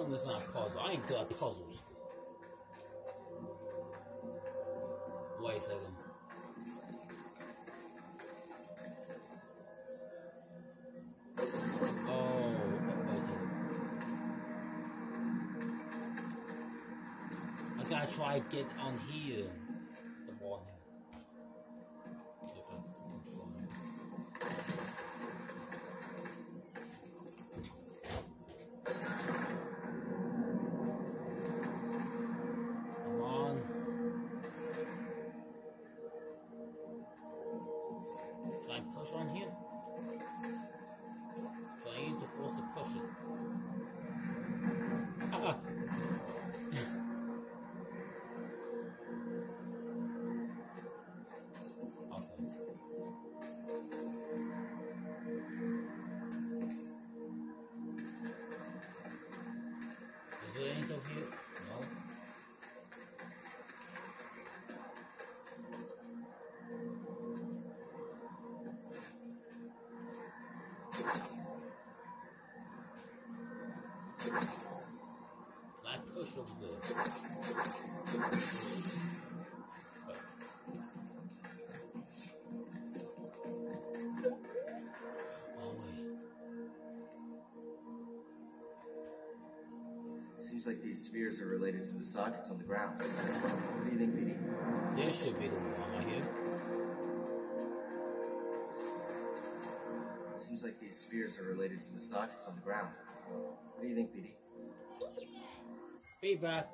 This is not a puzzle. I ain't good at puzzles. Wait a second. Oh. I gotta try to get on here. Seems like these spheres are related to the sockets on the ground. What do you think, BD? Yeah, should be the one right here. Seems like these spheres are related to the sockets on the ground. What do you think, BD? Feedback.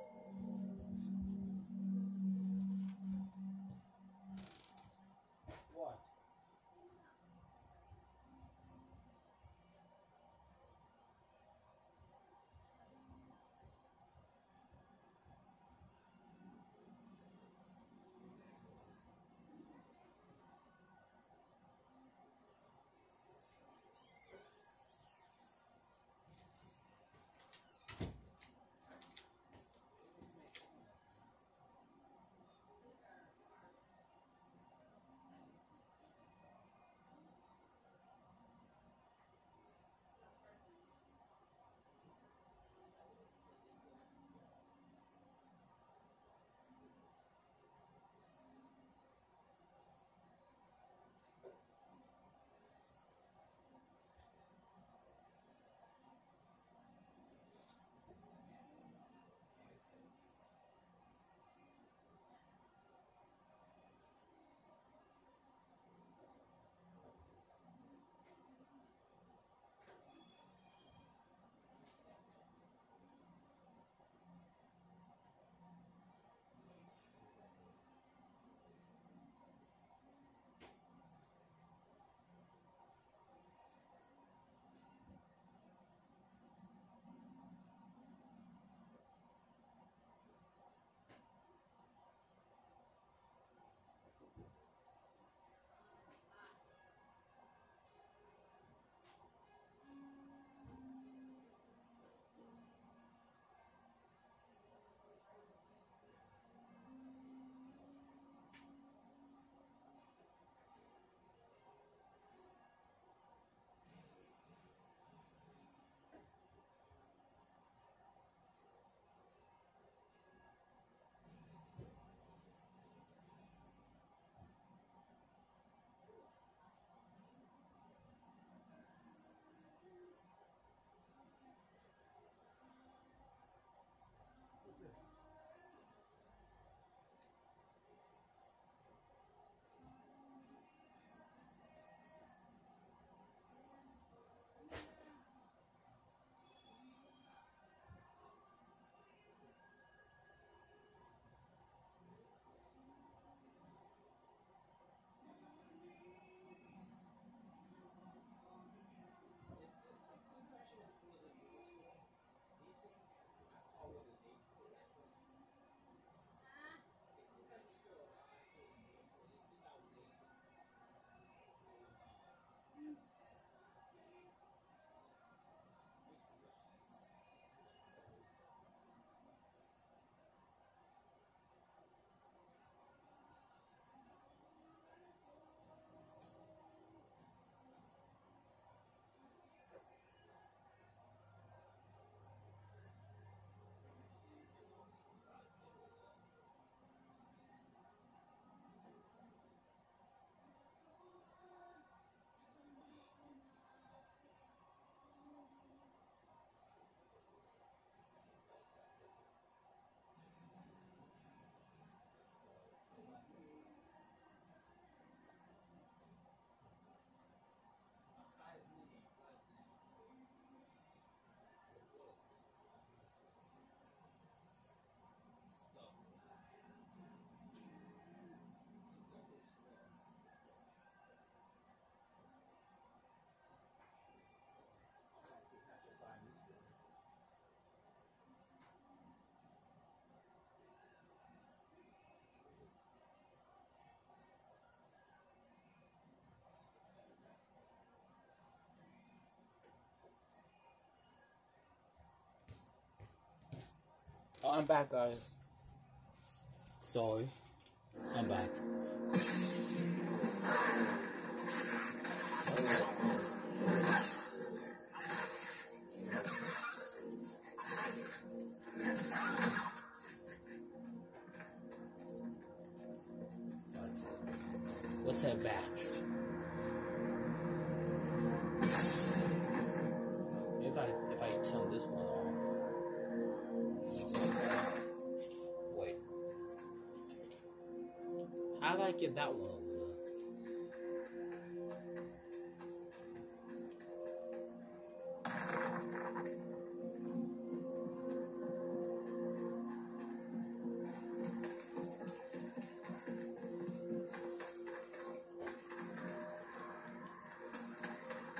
Oh, I'm back, guys. Sorry. I'm back. Let's head back. I get that one?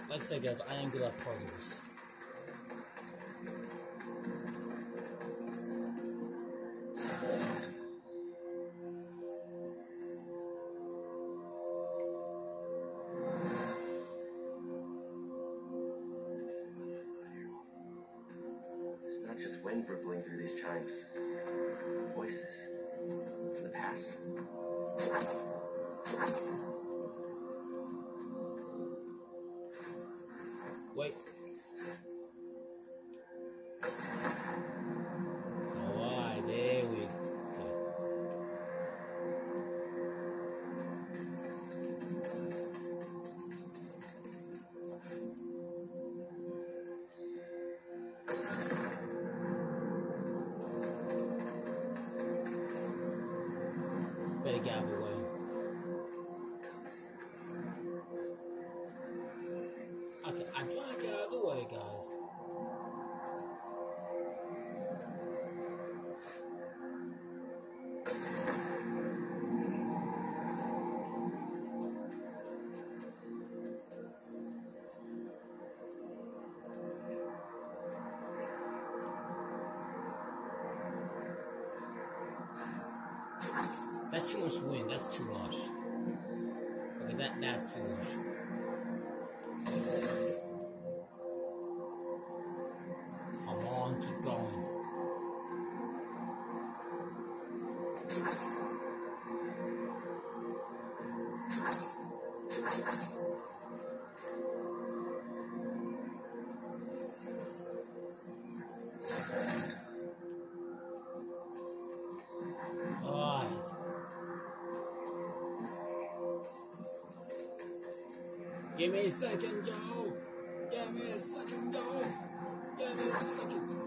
Like I guys, I ain't good at puzzles. That's too much wind. That's too much. Okay, that that's too much. Give me a second, Joe. Give me a second, Joe. Give me a second.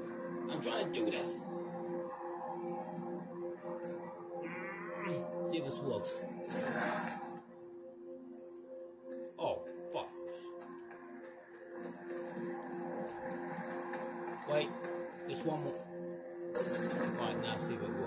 I'm trying to do this. Mm, See if this works. Oh, fuck. Wait, just one more. Right, now see if it works.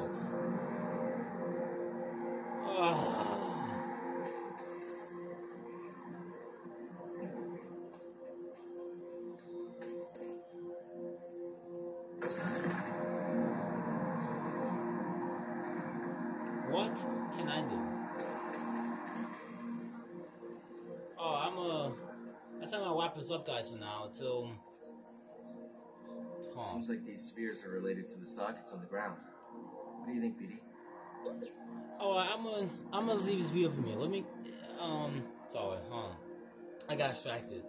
That's how I'm gonna wrap this up guys for now until Tom. Seems like these spheres are related to the sockets on the ground. What do you think, BD? Oh, I'm gonna I'm gonna leave this video for me. Let me um sorry, huh? I got distracted.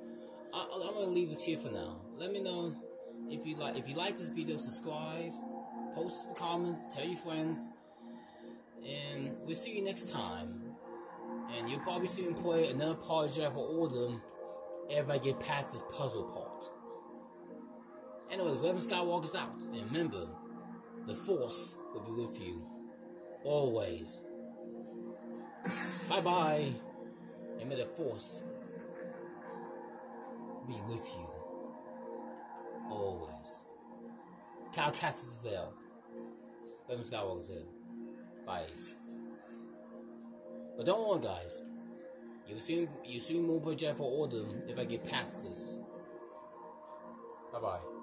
I, I'm gonna leave this here for now. Let me know if you like if you like this video. Subscribe, post the comments, tell your friends, and we'll see you next time. And you'll probably see me play another part of Java Order I get past this puzzle part. Anyways, Reverend Skywalker's out, and remember, the Force will be with you always. Bye bye. And may the force be with you always. Cal Kestis is there. Venom Skywalker is there. Bye. But don't worry, guys. You'll see, you see more Project for Order if I get past this. Bye bye.